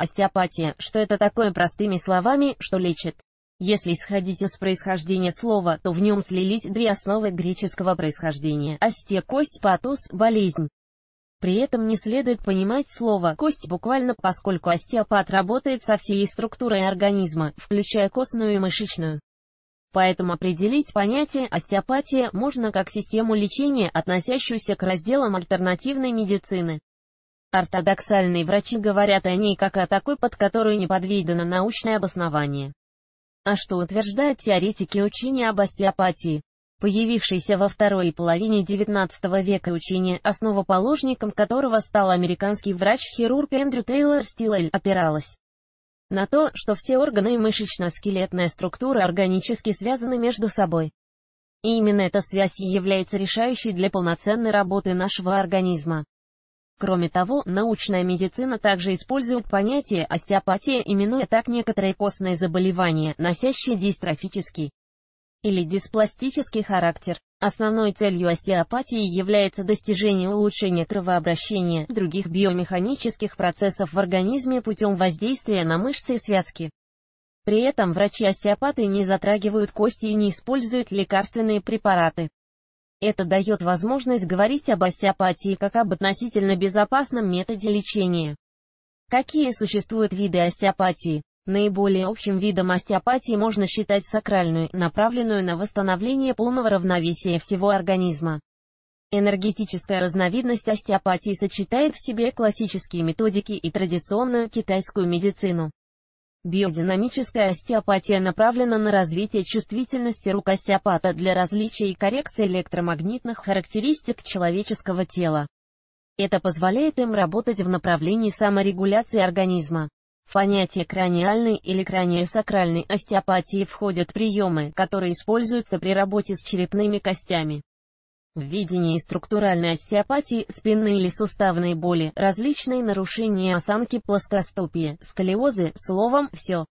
Остеопатия, что это такое простыми словами, что лечит? Если исходить из происхождения слова, то в нем слились две основы греческого происхождения – остея – кость, патос – болезнь. При этом не следует понимать слово «кость» буквально, поскольку остеопат работает со всей структурой организма, включая костную и мышечную. Поэтому определить понятие остеопатия можно как систему лечения, относящуюся к разделам альтернативной медицины. Ортодоксальные врачи говорят о ней как о такой, под которую не подведено научное обоснование. А что утверждают теоретики учения об остеопатии? Появившееся во второй половине XIX века учение, основоположником которого стал американский врач-хирург Эндрю Тейлор Стилель, опиралось на то, что все органы и мышечно-скелетная структура органически связаны между собой. И именно эта связь является решающей для полноценной работы нашего организма. Кроме того, научная медицина также использует понятие остеопатия, именуя так некоторые костные заболевания, носящие дистрофический или диспластический характер. Основной целью остеопатии является достижение улучшения кровообращения, других биомеханических процессов в организме путем воздействия на мышцы и связки. При этом врачи-остеопаты не затрагивают кости и не используют лекарственные препараты. Это дает возможность говорить об остеопатии как об относительно безопасном методе лечения. Какие существуют виды остеопатии? Наиболее общим видом остеопатии можно считать сакральную, направленную на восстановление полного равновесия всего организма. Энергетическая разновидность остеопатии сочетает в себе классические методики и традиционную китайскую медицину. Биодинамическая остеопатия направлена на развитие чувствительности рук остеопата для различия и коррекции электромагнитных характеристик человеческого тела. Это позволяет им работать в направлении саморегуляции организма. В понятие краниальной или краниосакральной остеопатии входят приемы, которые используются при работе с черепными костями. В видении структуральной остеопатии, спинные или суставные боли, различные нарушения осанки, плоскостопия, сколиозы, словом, все,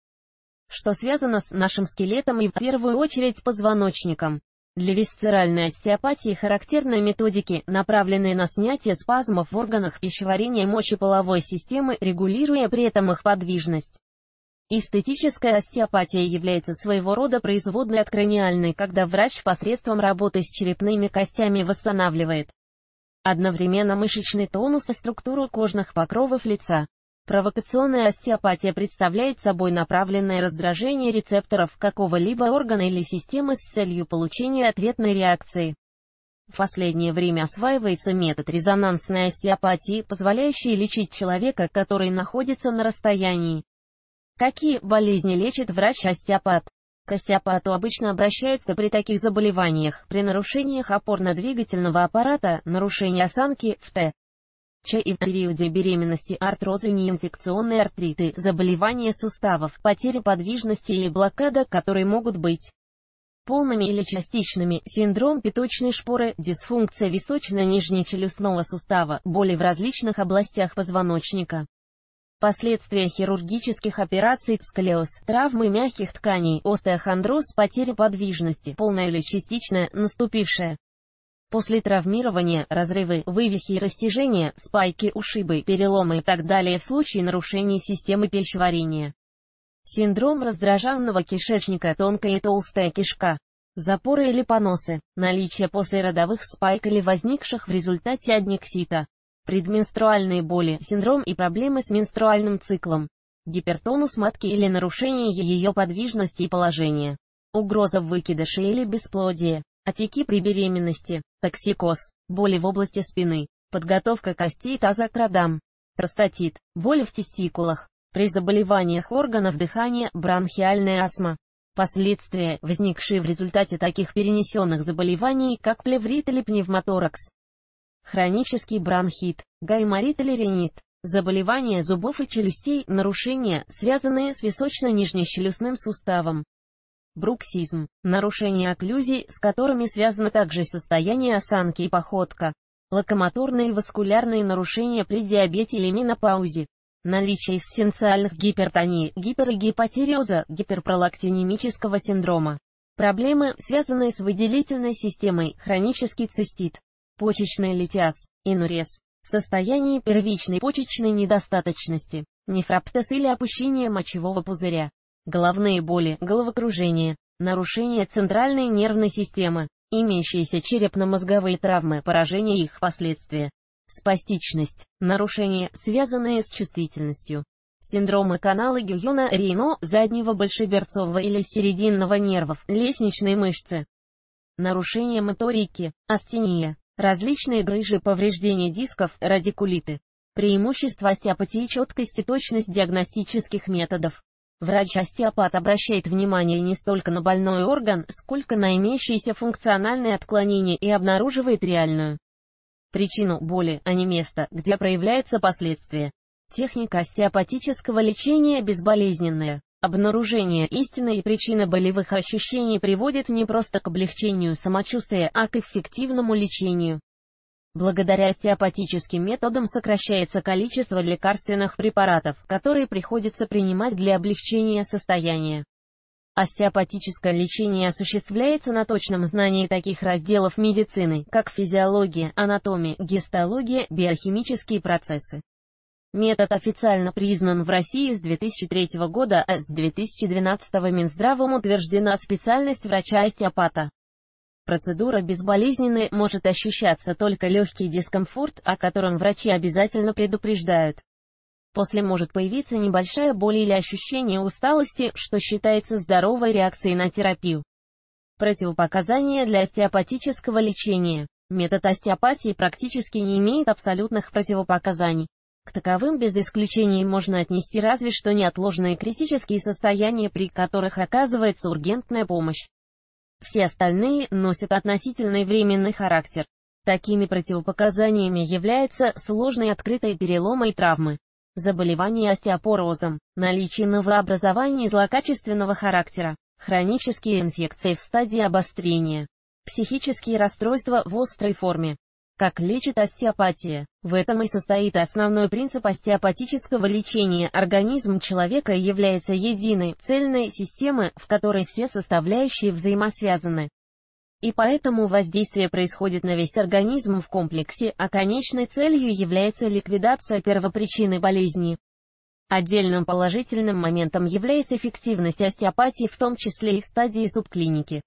что связано с нашим скелетом и в первую очередь позвоночником. Для висцеральной остеопатии характерны методики, направленные на снятие спазмов в органах пищеварения мочеполовой системы, регулируя при этом их подвижность. Эстетическая остеопатия является своего рода производной от краниальной, когда врач посредством работы с черепными костями восстанавливает одновременно мышечный тонус и структуру кожных покровов лица. Провокационная остеопатия представляет собой направленное раздражение рецепторов какого-либо органа или системы с целью получения ответной реакции. В последнее время осваивается метод резонансной остеопатии, позволяющий лечить человека, который находится на расстоянии. Какие болезни лечит врач-остеопат? К остеопату обычно обращаются при таких заболеваниях, при нарушениях опорно-двигательного аппарата, нарушении осанки, в Т. Ч и в периоде беременности артрозы, неинфекционные артриты, заболевания суставов, потеря подвижности или блокада, которые могут быть полными или частичными, синдром пяточной шпоры, дисфункция височно-нижнечелюстного сустава, боли в различных областях позвоночника. Последствия хирургических операций, сколиоз, травмы мягких тканей, остеохондроз, потеря подвижности, полная или частичная, наступившая. После травмирования, разрывы, вывихи и растяжения, спайки, ушибы, переломы и так далее в случае нарушений системы пищеварения. Синдром раздраженного кишечника, тонкая и толстая кишка. Запоры или поносы, наличие послеродовых спайк или возникших в результате адниксита предменструальные боли, синдром и проблемы с менструальным циклом, гипертонус матки или нарушение ее подвижности и положения, угроза в выкидыше или бесплодие, отеки при беременности, токсикоз, боли в области спины, подготовка костей таза к родам, простатит, боли в тестикулах, при заболеваниях органов дыхания, бронхиальная астма. Последствия, возникшие в результате таких перенесенных заболеваний, как плеврит или пневмоторакс, хронический бронхит, гайморит или ринит, заболевания зубов и челюстей, нарушения, связанные с височно-нижнечелюстным суставом. Бруксизм, нарушение окклюзий, с которыми связано также состояние осанки и походка. Локомоторные и васкулярные нарушения при диабете или менопаузе. Наличие эссенциальных гипертонии, гипер- и гипотериоза, гиперпролактинемического синдрома. Проблемы, связанные с выделительной системой, хронический цистит, почечный литиаз, инурез, состояние первичной почечной недостаточности, нефроптез или опущение мочевого пузыря, головные боли, головокружение, нарушение центральной нервной системы, имеющиеся черепно-мозговые травмы, поражение их последствия, спастичность, нарушения, связанные с чувствительностью, синдромы канала Гюйона-Рейно, заднего большеберцового или серединного нервов, лестничной мышцы, нарушение моторики, астения, различные грыжи, повреждения дисков, радикулиты. Преимущество остеопатии четкость и точность диагностических методов. Врач-остеопат обращает внимание не столько на больной орган, сколько на имеющиеся функциональные отклонения и обнаруживает реальную причину боли, а не место, где проявляются последствия. Техника остеопатического лечения безболезненная. Обнаружение истинной причины болевых ощущений приводит не просто к облегчению самочувствия, а к эффективному лечению. Благодаря остеопатическим методам сокращается количество лекарственных препаратов, которые приходится принимать для облегчения состояния. Остеопатическое лечение осуществляется на точном знании таких разделов медицины, как физиология, анатомия, гистология, биохимические процессы. Метод официально признан в России с 2003 года, а с 2012 Минздравом утверждена специальность врача-остеопата. Процедура безболезненная может ощущаться только легкий дискомфорт, о котором врачи обязательно предупреждают. После может появиться небольшая боль или ощущение усталости, что считается здоровой реакцией на терапию. Противопоказания для остеопатического лечения. Метод остеопатии практически не имеет абсолютных противопоказаний. К таковым без исключений можно отнести разве что неотложные критические состояния, при которых оказывается ургентная помощь. Все остальные носят относительный временный характер. Такими противопоказаниями являются сложные открытые переломы и травмы, заболевания остеопорозом, наличие новообразований злокачественного характера, хронические инфекции в стадии обострения, психические расстройства в острой форме, как лечит остеопатия? В этом и состоит основной принцип остеопатического лечения. Организм человека является единой, цельной системой, в которой все составляющие взаимосвязаны. И поэтому воздействие происходит на весь организм в комплексе, а конечной целью является ликвидация первопричины болезни. Отдельным положительным моментом является эффективность остеопатии в том числе и в стадии субклиники.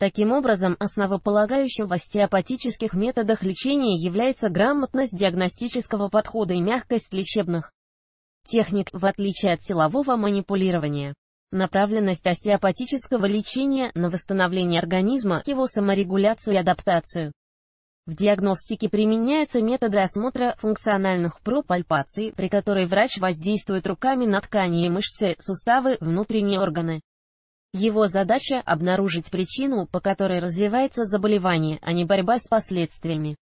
Таким образом, основополагающим в остеопатических методах лечения является грамотность диагностического подхода и мягкость лечебных техник, в отличие от силового манипулирования. Направленность остеопатического лечения на восстановление организма, его саморегуляцию и адаптацию. В диагностике применяются методы осмотра функциональных проб пальпации, при которой врач воздействует руками на ткани и мышцы, суставы, внутренние органы. Его задача – обнаружить причину, по которой развивается заболевание, а не борьба с последствиями.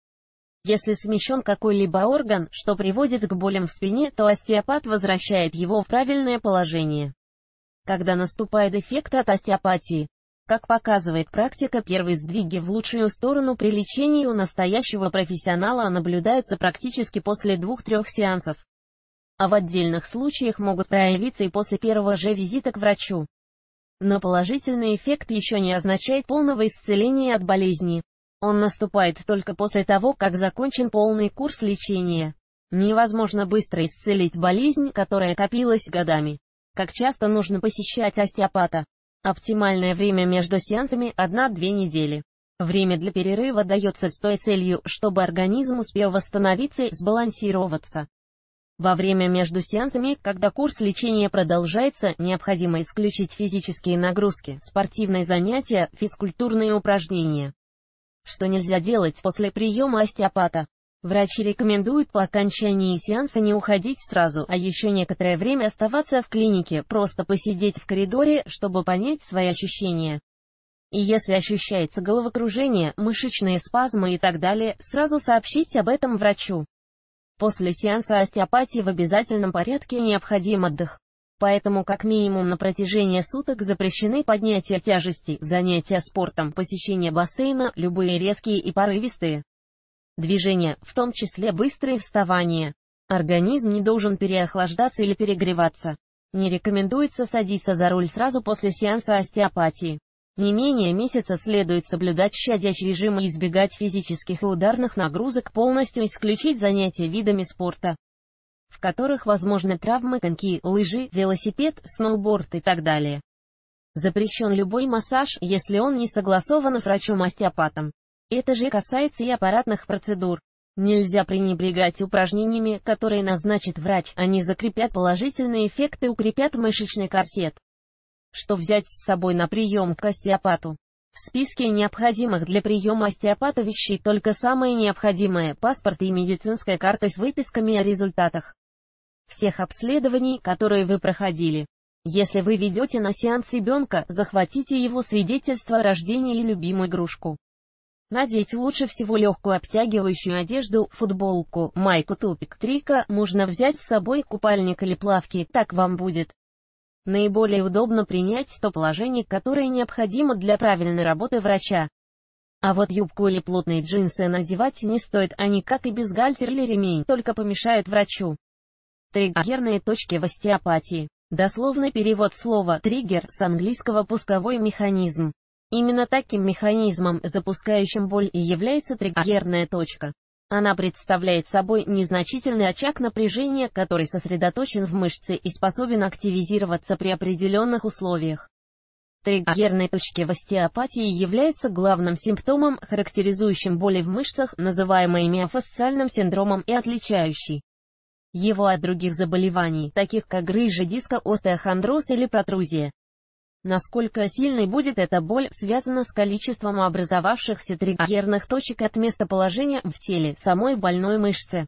Если смещен какой-либо орган, что приводит к болям в спине, то остеопат возвращает его в правильное положение. Когда наступает эффект от остеопатии, как показывает практика, первые сдвиги в лучшую сторону при лечении у настоящего профессионала наблюдаются практически после двух-трех сеансов. А в отдельных случаях могут проявиться и после первого же визита к врачу. Но положительный эффект еще не означает полного исцеления от болезни. Он наступает только после того, как закончен полный курс лечения. Невозможно быстро исцелить болезнь, которая копилась годами. Как часто нужно посещать остеопата? Оптимальное время между сеансами – 1-2 недели. Время для перерыва дается с той целью, чтобы организм успел восстановиться и сбалансироваться. Во время между сеансами, когда курс лечения продолжается, необходимо исключить физические нагрузки, спортивные занятия, физкультурные упражнения. Что нельзя делать после приема остеопата? Врачи рекомендуют по окончании сеанса не уходить сразу, а еще некоторое время оставаться в клинике, просто посидеть в коридоре, чтобы понять свои ощущения. И если ощущается головокружение, мышечные спазмы и так далее, сразу сообщить об этом врачу. После сеанса остеопатии в обязательном порядке необходим отдых. Поэтому как минимум на протяжении суток запрещены поднятия тяжести, занятия спортом, посещение бассейна, любые резкие и порывистые движения, в том числе быстрые вставания. Организм не должен переохлаждаться или перегреваться. Не рекомендуется садиться за руль сразу после сеанса остеопатии. Не менее месяца следует соблюдать щадящий режим и избегать физических и ударных нагрузок, полностью исключить занятия видами спорта. в которых возможны травмы коньки, лыжи, велосипед, сноуборд и так далее. Запрещен любой массаж, если он не согласован с врачом-остеопатом. Это же касается и аппаратных процедур. Нельзя пренебрегать упражнениями, которые назначит врач, они закрепят положительные эффекты и укрепят мышечный корсет. Что взять с собой на прием к остеопату? В списке необходимых для приема остеопата вещей только самое необходимое – паспорт и медицинская карта с выписками о результатах всех обследований, которые вы проходили. Если вы ведете на сеанс ребенка, захватите его свидетельство о рождении и любимую игрушку. Надеть лучше всего легкую обтягивающую одежду, футболку, майку, тупик, трика, можно взять с собой купальник или плавки, так вам будет наиболее удобно принять то положение, которое необходимо для правильной работы врача. А вот юбку или плотные джинсы надевать не стоит, они, как и бюстгальтер или ремень, только помешают врачу. Триггерные точки в остеопатии. Дословный перевод слова «триггер» с английского «пусковой механизм». Именно таким механизмом, запускающим боль, и является триггерная точка. Она представляет собой незначительный очаг напряжения, который сосредоточен в мышце и способен активизироваться при определенных условиях. Триггерные точки в остеопатии являются главным симптомом, характеризующим боли в мышцах, называемой миофасциальным синдромом и отличающий его от других заболеваний, таких как грыжа диска, остеохондроз или протрузия. Насколько сильной будет эта боль, связана с количеством образовавшихся триггерных точек от местоположения в теле самой больной мышцы.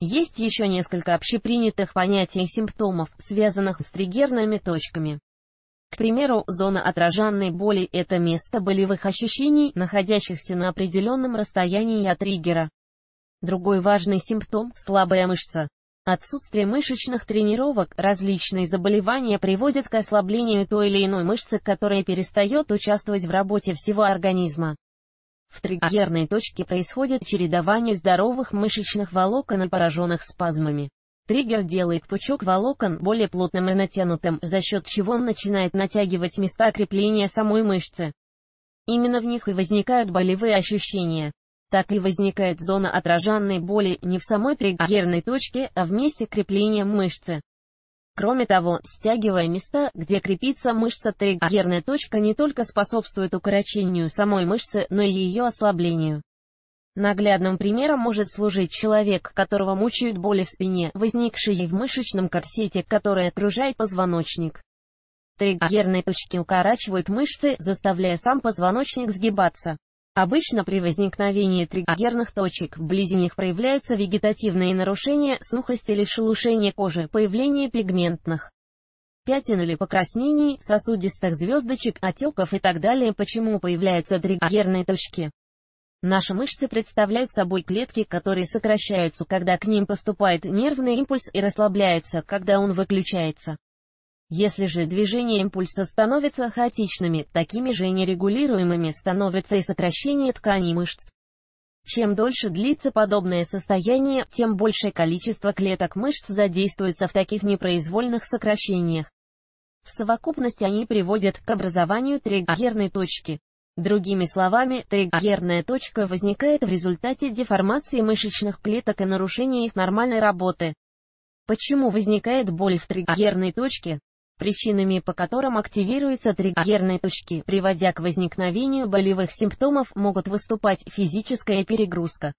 Есть еще несколько общепринятых понятий и симптомов, связанных с триггерными точками. К примеру, зона отраженной боли – это место болевых ощущений, находящихся на определенном расстоянии от триггера. Другой важный симптом – слабая мышца. Отсутствие мышечных тренировок, различные заболевания приводят к ослаблению той или иной мышцы, которая перестает участвовать в работе всего организма. В триггерной точке происходит чередование здоровых мышечных волокон, пораженных спазмами. Триггер делает пучок волокон более плотным и натянутым, за счет чего он начинает натягивать места крепления самой мышцы. Именно в них и возникают болевые ощущения так и возникает зона отраженной боли не в самой триггерной точке, а в месте крепления мышцы. Кроме того, стягивая места, где крепится мышца триггерная точка не только способствует укорочению самой мышцы, но и ее ослаблению. Наглядным примером может служить человек, которого мучают боли в спине, возникшие в мышечном корсете, который окружает позвоночник. Триггерные точки укорачивают мышцы, заставляя сам позвоночник сгибаться. Обычно при возникновении триггерных точек вблизи них проявляются вегетативные нарушения, сухость или шелушение кожи, появление пигментных пятен или покраснений, сосудистых звездочек, отеков и так далее. Почему появляются триггерные точки? Наши мышцы представляют собой клетки, которые сокращаются, когда к ним поступает нервный импульс и расслабляются, когда он выключается. Если же движения импульса становятся хаотичными, такими же нерегулируемыми становятся и сокращение тканей мышц. Чем дольше длится подобное состояние, тем большее количество клеток мышц задействуется в таких непроизвольных сокращениях. В совокупности они приводят к образованию триггерной точки. Другими словами, триггерная точка возникает в результате деформации мышечных клеток и нарушения их нормальной работы. Почему возникает боль в триггерной точке? Причинами по которым активируются триггерные точки, приводя к возникновению болевых симптомов, могут выступать физическая перегрузка,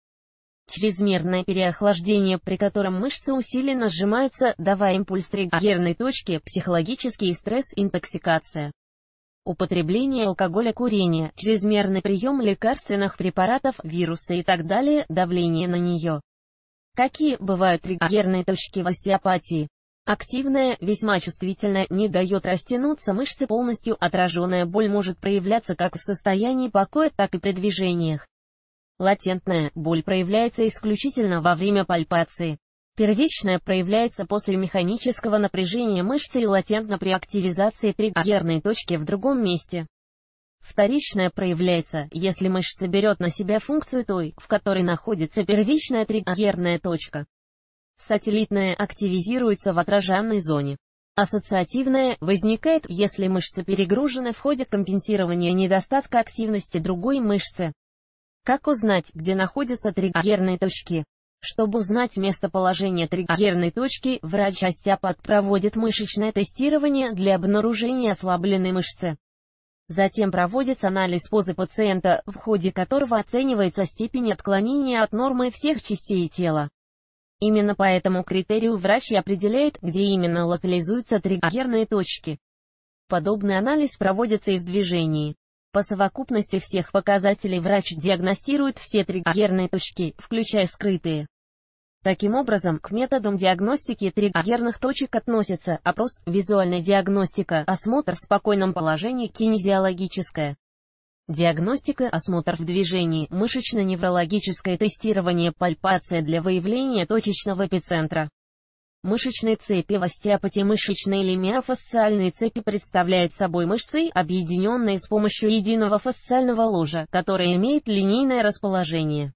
чрезмерное переохлаждение, при котором мышцы усиленно сжимаются, давая импульс триггерной точке, психологический стресс, интоксикация. Употребление алкоголя, курение, чрезмерный прием лекарственных препаратов, вирусы и так далее, давление на нее. Какие бывают триггерные точки в остеопатии? Активная, весьма чувствительная, не дает растянуться мышцы полностью, отраженная боль может проявляться как в состоянии покоя, так и при движениях. Латентная боль проявляется исключительно во время пальпации. Первичная проявляется после механического напряжения мышцы и латентно при активизации триггерной точки в другом месте. Вторичная проявляется, если мышца берет на себя функцию той, в которой находится первичная триггерная точка. Сателлитная активизируется в отраженной зоне. Ассоциативная возникает, если мышца перегружена в ходе компенсирования недостатка активности другой мышцы. Как узнать, где находятся триггерные точки? Чтобы узнать местоположение триггерной точки, врач-остеопат проводит мышечное тестирование для обнаружения ослабленной мышцы. Затем проводится анализ позы пациента, в ходе которого оценивается степень отклонения от нормы всех частей тела. Именно по этому критерию врач и определяет, где именно локализуются триггерные точки. Подобный анализ проводится и в движении. По совокупности всех показателей врач диагностирует все триггерные точки, включая скрытые. Таким образом, к методам диагностики триггерных точек относятся опрос, визуальная диагностика, осмотр в спокойном положении, кинезиологическая. Диагностика, осмотр в движении, мышечно-неврологическое тестирование, пальпация для выявления точечного эпицентра. Мышечные цепи в остеопатии мышечные или миофасциальные цепи представляют собой мышцы, объединенные с помощью единого фасциального ложа, которое имеет линейное расположение.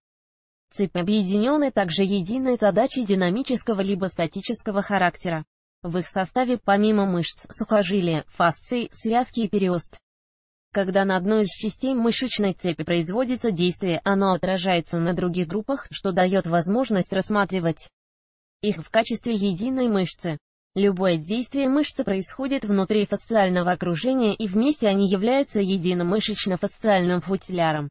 Цепи объединены также единой задачей динамического либо статического характера. В их составе помимо мышц, сухожилия, фасции, связки и периост. Когда на одной из частей мышечной цепи производится действие, оно отражается на других группах, что дает возможность рассматривать их в качестве единой мышцы. Любое действие мышцы происходит внутри фасциального окружения и вместе они являются единым мышечно-фасциальным футиляром.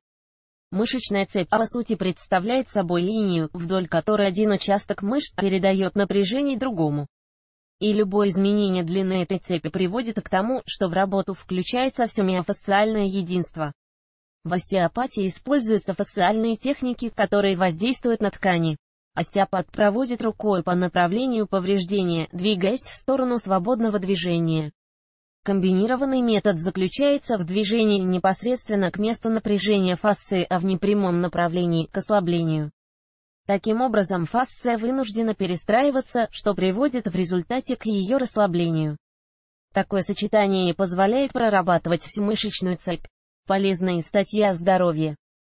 Мышечная цепь по сути представляет собой линию, вдоль которой один участок мышц передает напряжение другому. И любое изменение длины этой цепи приводит к тому, что в работу включается все миофасциальное единство. В остеопатии используются фасциальные техники, которые воздействуют на ткани. Остеопат проводит рукой по направлению повреждения, двигаясь в сторону свободного движения. Комбинированный метод заключается в движении непосредственно к месту напряжения фасции, а в непрямом направлении к ослаблению. Таким образом фасция вынуждена перестраиваться, что приводит в результате к ее расслаблению. Такое сочетание позволяет прорабатывать всю мышечную цепь. Полезная статья о здоровье.